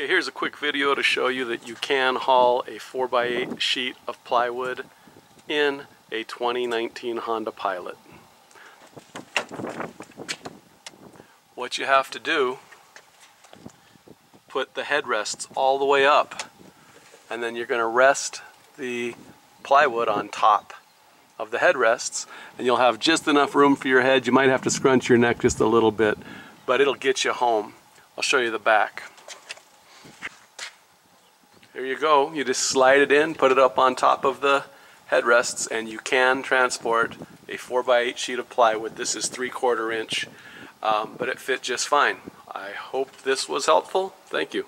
Okay, here's a quick video to show you that you can haul a 4x8 sheet of plywood in a 2019 Honda Pilot. What you have to do, put the headrests all the way up and then you're going to rest the plywood on top of the headrests and you'll have just enough room for your head. You might have to scrunch your neck just a little bit, but it'll get you home. I'll show you the back. There you go. You just slide it in, put it up on top of the headrests, and you can transport a 4x8 sheet of plywood. This is 3 quarter inch, um, but it fit just fine. I hope this was helpful. Thank you.